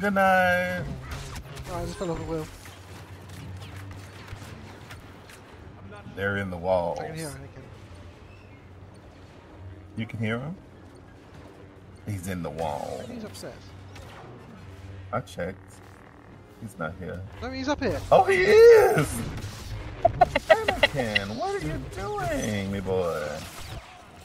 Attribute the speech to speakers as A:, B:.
A: Good night.
B: Oh, I just fell off the wheel.
A: They're in the walls.
B: I can hear him. Can.
A: You can hear him? He's in the wall.
B: He's upset.
A: I checked. He's not here.
B: No, he's up here.
A: Oh, he is! Anakin, what are you doing, me boy?